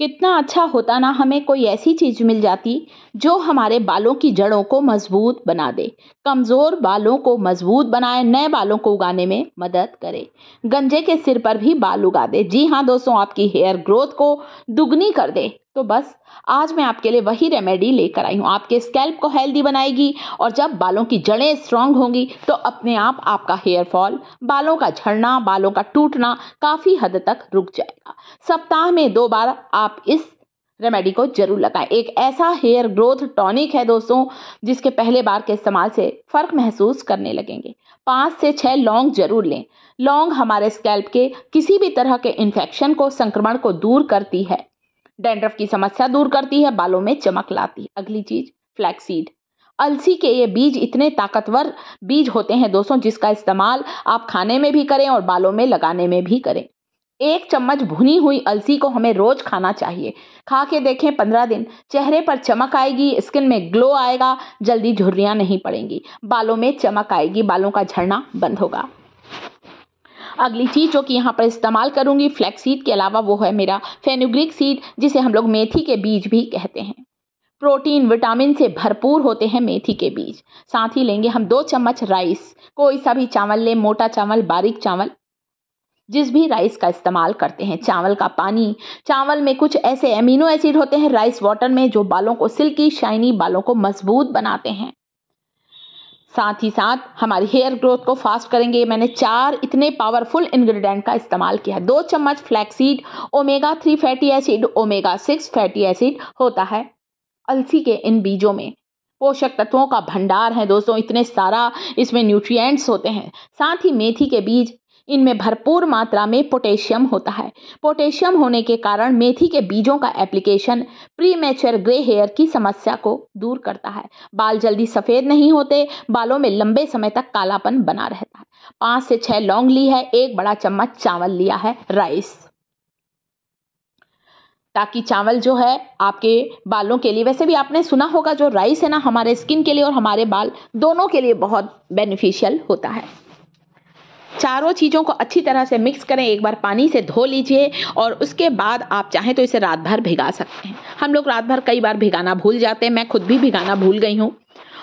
कितना अच्छा होता ना हमें कोई ऐसी चीज़ मिल जाती जो हमारे बालों की जड़ों को मज़बूत बना दे। कमज़ोर बालों को मज़बूत बनाए, नए बालों को उगाने में मदद करे। गंजे के सिर पर भी बाल उगा दे। जी हाँ दोस्तों, आपकी हेयर ग्रोथ को दुगनी कर दे। तो बस, आज मैं आपके लिए वही रेमेडी लेकर आई हूँ। आपके स्कैल्प को हेल्दी बनाएगी और जब बालों की जड़ें स्ट्रांग होंगी तो अपने आप आपका हेयर फॉल बालों का झड़ना, बालों का टूटना काफ़ी हद तक रुक जाएगा। सप्ताह में दो बार आप इस रेमेडी को ज़रूर लगाएँ। एक ऐसा हेयर ग्रोथ टॉनिक है दोस्तों, जिसके पहले बार के इस्तेमाल से फ़र्क महसूस करने लगेंगे। पाँच से छः लौंग ज़रूर लें। लौंग हमारे स्कैल्प के किसी भी तरह के इन्फेक्शन को, संक्रमण को दूर करती है। डेंड्रफ की समस्या दूर करती है, बालों में चमक लाती है। अगली चीज़ फ्लैक्सीड अलसी के ये बीज इतने ताकतवर बीज होते हैं दोस्तों, जिसका इस्तेमाल आप खाने में भी करें और बालों में लगाने में भी करें। एक चम्मच भुनी हुई अलसी को हमें रोज खाना चाहिए। खा के देखें पंद्रह दिन, चेहरे पर चमक आएगी, स्किन में ग्लो आएगा, जल्दी झुर्रियाँ नहीं पड़ेंगी, बालों में चमक आएगी, बालों का झड़ना बंद होगा। अगली चीज़ जो कि यहाँ पर इस्तेमाल करूँगी फ्लैक्स सीड के अलावा वो है मेरा फेनुग्रिक सीड जिसे हम लोग मेथी के बीज भी कहते हैं। प्रोटीन, विटामिन से भरपूर होते हैं मेथी के बीज। साथ ही लेंगे हम दो चम्मच राइस कोई सा भी चावल लें, मोटा चावल, बारीक चावल। जिस भी राइस का इस्तेमाल करते हैं, चावल का पानी। चावल में कुछ ऐसे एमिनो एसिड होते हैं राइस वाटर में, जो बालों को सिल्की शाइनी बालों को मज़बूत बनाते हैं। साथ ही साथ हमारी हेयर ग्रोथ को फास्ट करेंगे। मैंने चार इतने पावरफुल इंग्रेडिएंट का इस्तेमाल किया है। दो चम्मच flaxseed omega three fatty acid omega six fatty acid होता है अलसी के इन बीजों में। पोषक तत्वों का भंडार है दोस्तों, इतने सारा इसमें न्यूट्रिएंट्स होते हैं। साथ ही मेथी के बीज इनमें भरपूर मात्रा में पोटेशियम होता है। पोटेशियम होने के कारण मेथी के बीजों का application premature grey hair की समस्या को दूर करता है। बाल जल्दी सफ़ेद नहीं होते, बालों में लंबे समय तक कालापन बना रहता है। पाँच से छः लौंग ली है, एक बड़ा चम्मच चावल लिया है, राइस। ताकि चावल जो है, आपके बालों के लिए, वैसे भी आपने सुना होगा, जो राइस है ना, हमारे स्किन के लिए और हमारे बाल, दोनों के लिए बहुत बेनिफिशियल होता है। चारों चीज़ों को अच्छी तरह से मिक्स करें, एक बार पानी से धो लीजिए और उसके बाद आप चाहें तो इसे रात भर भिगा सकते हैं। हम लोग रात भर कई बार भिगाना भूल जाते हैं, मैं खुद भी भिगाना भूल गई हूँ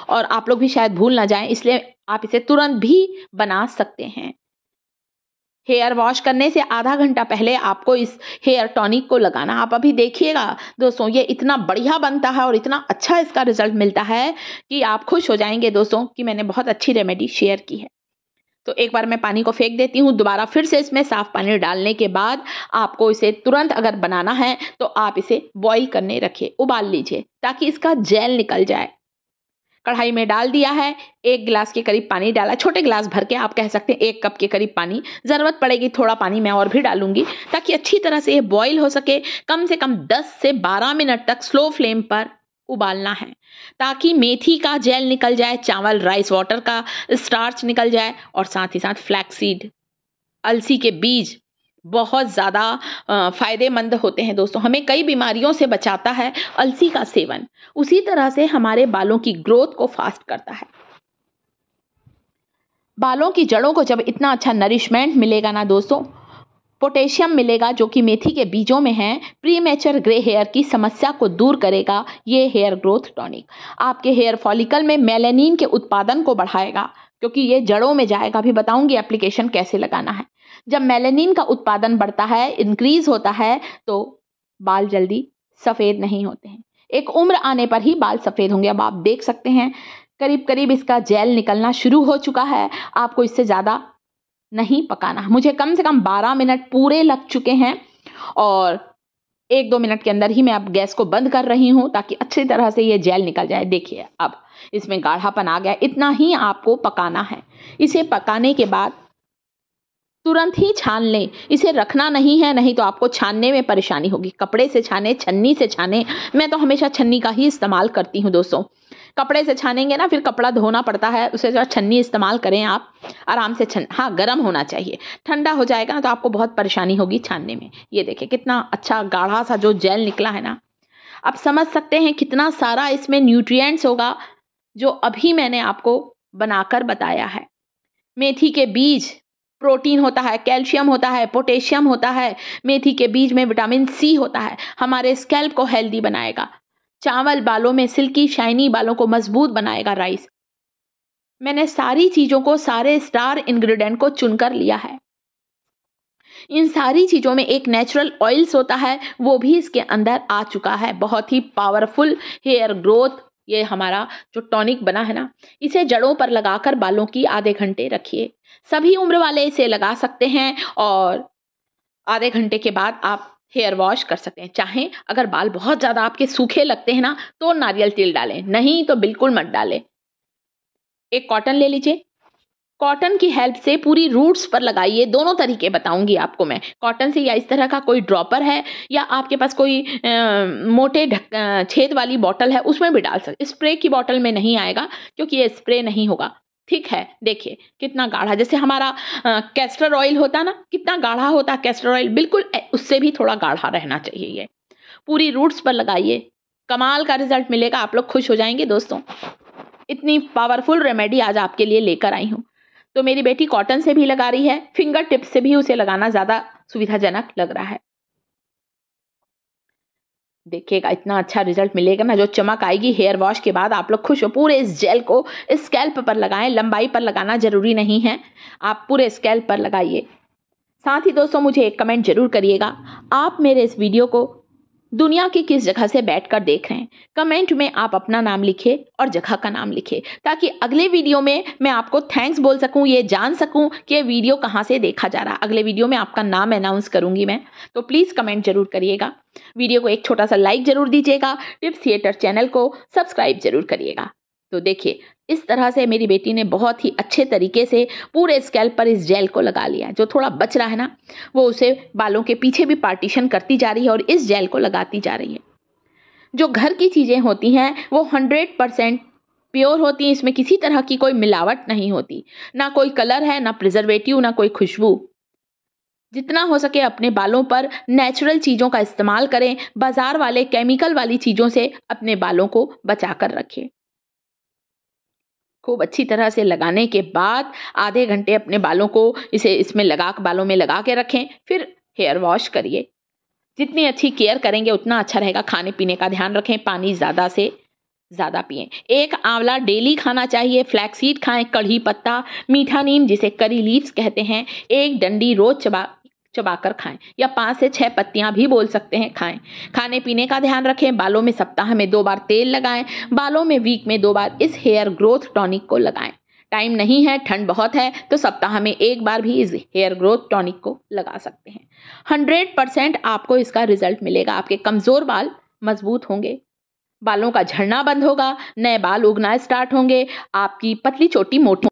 और आप लोग भी शायद भूल ना जाएँ, इसलिए आप इसे तुरंत भी बना सकते हैं। हेयर वॉश करने से आधा घंटा पहले आपको इस हेयर टॉनिक को लगाना। आप अभी देखिएगा दोस्तों, ये इतना बढ़िया बनता है और इतना अच्छा इसका रिज़ल्ट मिलता है कि आप खुश हो जाएँगे दोस्तों कि मैंने बहुत अच्छी रेमेडी शेयर की है। तो एक बार मैं पानी को फेंक देती हूँ, दोबारा फिर से इसमें साफ़ पानी डालने के बाद आपको इसे तुरंत अगर बनाना है तो आप इसे बॉईल करने रखिए, उबाल लीजिए, ताकि इसका जेल निकल जाए। कढ़ाई में डाल दिया है, एक गिलास के करीब पानी डाला, छोटे गिलास भर के आप कह सकते हैं, एक कप के करीब पानी। ज़रूरत पड़ेगी थोड़ा पानी मैं और भी डालूँगी, ताकि अच्छी तरह से ये बॉईल हो सके। कम से कम 10 से 12 मिनट तक स्लो फ्लेम पर उबालना है, ताकि मेथी का जेल निकल जाए, चावल राइस वाटर का स्टार्च निकल जाए और साथ ही साथ फ्लैक्सीड अलसी के बीज बहुत ज़्यादा फ़ायदेमंद होते हैं दोस्तों। हमें कई बीमारियों से बचाता है अलसी का सेवन। उसी तरह से हमारे बालों की ग्रोथ को फास्ट करता है। बालों की जड़ों को जब इतना अच्छा नरिशमेंट मिलेगा ना दोस्तों पोटेशियम मिलेगा जो कि मेथी के बीजों में है। प्री मेचर ग्रे हेयर की समस्या को दूर करेगा। ये हेयर ग्रोथ टॉनिक आपके हेयर फॉलिकल में मेलेनिन के उत्पादन को बढ़ाएगा, क्योंकि ये जड़ों में जाएगा। भी बताऊँगी एप्लीकेशन कैसे लगाना है। जब मेलेनिन का उत्पादन बढ़ता है इंक्रीज होता है तो बाल जल्दी सफ़ेद नहीं होते हैं। एक उम्र आने पर ही बाल सफ़ेद होंगे। अब आप देख सकते हैं करीब करीब इसका जेल निकलना शुरू हो चुका है। आपको इससे ज़्यादा नहीं पकाना। मुझे कम से कम बारह मिनट पूरे लग चुके हैं और एक दो मिनट के अंदर ही मैं अब गैस को बंद कर रही हूँ ताकि अच्छी तरह से ये जेल निकल जाए। देखिए, अब इसमें गाढ़ापन आ गया। इतना ही आपको पकाना है। इसे पकाने के बाद तुरंत ही छान लें। इसे रखना नहीं है, नहीं तो आपको छानने में परेशानी होगी। कपड़े से छाने, छन्नी से छाने। मैं तो हमेशा छन्नी का ही इस्तेमाल करती हूँ दोस्तों। कपड़े से छानेंगे ना, फिर कपड़ा धोना पड़ता है, उसे जो छन्नी इस्तेमाल करें आप। आराम से छन हाँ गर्म होना चाहिए। ठंडा हो जाएगा ना तो आपको बहुत परेशानी होगी छानने में। ये देखिए, कितना अच्छा गाढ़ा सा जो जेल निकला है ना। आप समझ सकते हैं कितना सारा इसमें न्यूट्रिएंट्स होगा, जो अभी मैंने आपको बनाकर बताया है। मेथी के बीज प्रोटीन होता है, कैल्शियम होता है, पोटेशियम होता है, मेथी के बीज में विटामिन सी होता है, हमारे स्कैल्प को हेल्दी बनाएगा। चावल बालों में सिल्की, शाइनी बालों को मज़बूत बनाएगा राइस। मैंने सारी चीज़ों को, सारे स्टार इंग्रेडिएंट को चुनकर लिया है। इन सारी चीज़ों में एक नेचुरल ऑयल्स होता है, वो भी इसके अंदर आ चुका है। बहुत ही पावरफुल हेयर ग्रोथ ये हमारा जो टॉनिक बना है ना, इसे जड़ों पर लगाकर बालों की आधे घंटे रखिए। सभी उम्र वाले इसे लगा सकते हैं और आधे घंटे के बाद आप हेयर वॉश कर सकते हैं। चाहे अगर बाल बहुत ज़्यादा आपके सूखे लगते हैं ना तो नारियल तेल डालें, नहीं तो बिल्कुल मत डालें। एक कॉटन ले लीजिए। कॉटन की हेल्प से पूरी रूट्स पर लगाइए। दोनों तरीके बताऊँगी आपको मैं। कॉटन से या इस तरह का कोई ड्रॉपर है या आपके पास कोई आ, मोटे छेद वाली बॉटल है उसमें भी डाल सकते। स्प्रे की बॉटल में नहीं आएगा क्योंकि ये स्प्रे नहीं होगा। ठीक है देखिए कितना गाढ़ा। जैसे हमारा कैस्टर ऑयल होता ना कितना गाढ़ा होता कैस्टर ऑयल बिल्कुल उससे भी थोड़ा गाढ़ा रहना चाहिए ये। पूरी रूट्स पर लगाइए। कमाल का रिज़ल्ट मिलेगा आप लोग खुश हो जाएँगे दोस्तों। इतनी पावरफुल रेमेडी आज आपके लिए लेकर आई हूँ। तो मेरी बेटी कॉटन से भी लगा रही है फिंगर टिप से भी उसे लगाना ज़्यादा सुविधाजनक लग रहा है। देखिएगा, इतना अच्छा रिज़ल्ट मिलेगा ना, जो चमक आएगी हेयर वॉश के बाद, आप लोग खुश हो, पूरे इस जेल को स्कैल्प पर लगाएँ, लंबाई पर लगाना ज़रूरी नहीं है, आप पूरे स्कैल्प पर लगाइए। साथ ही दोस्तों, मुझे एक कमेंट ज़रूर करिएगा, आप मेरे इस वीडियो को दुनिया की किस जगह से बैठकर देख रहे हैं? कमेंट में आप अपना नाम लिखे और जगह का नाम लिखे ताकि अगले वीडियो में मैं आपको थैंक्स बोल सकूँ, ये जान सकूँ कि ये वीडियो कहाँ से देखा जा रहा है। अगले वीडियो में आपका नाम अनाउंस करूँगी मैं तो प्लीज़ कमेंट ज़रूर करिएगा। वीडियो को एक छोटा सा लाइक ज़रूर दीजिएगा टिप्स थिएटर चैनल को सब्सक्राइब ज़रूर करिएगा। तो देखिए इस तरह से मेरी बेटी ने बहुत ही अच्छे तरीके से पूरे स्कैल्प पर इस जेल को लगा लिया जो थोड़ा बच रहा है ना, वो उसे बालों के पीछे भी पार्टीशन करती जा रही है और इस जेल को लगाती जा रही है। जो घर की चीज़ें होती हैं, वो हंड्रेड परसेंट प्योर होती हैं। इसमें किसी तरह की कोई मिलावट नहीं होती। ना कोई कलर है, ना प्रिजर्वेटिव ना कोई खुशबू। जितना हो सके अपने बालों पर नेचुरल चीज़ों का इस्तेमाल करें। बाज़ार वाले केमिकल वाली चीज़ों से अपने बालों को बचा कर रखें। खूब अच्छी तरह से लगाने के बाद आधे घंटे अपने बालों को इसे इसमें लगा, बालों में लगा के रखें, फिर हेयर वॉश करिए। जितनी अच्छी केयर करेंगे, उतना अच्छा रहेगा। खाने पीने का ध्यान रखें, पानी ज़्यादा से ज़्यादा पिए। एक आंवला डेली खाना चाहिए फ्लैक्सीड खाएँ, कढ़ी पत्ता, मीठा नीम जिसे करी लीव्स कहते हैं, एक डंडी रोज चबा चबाकर खाएँ, या पाँच से छः पत्तियाँ भी बोल सकते हैं खाएँ। खाने पीने का ध्यान रखें, बालों में सप्ताह में दो बार तेल लगाएँ, बालों में वीक में दो बार इस हेयर ग्रोथ टॉनिक को लगाएँ। टाइम नहीं है, ठंड बहुत है तो सप्ताह में एक बार भी इस हेयर ग्रोथ टॉनिक को लगा सकते हैं। हंड्रेड परसेंट आपको इसका रिज़ल्ट मिलेगा। आपके कमज़ोर बाल मज़बूत होंगे, बालों का झड़ना बंद होगा, नए बाल उगना स्टार्ट होंगे, आपकी पतली छोटी मोटी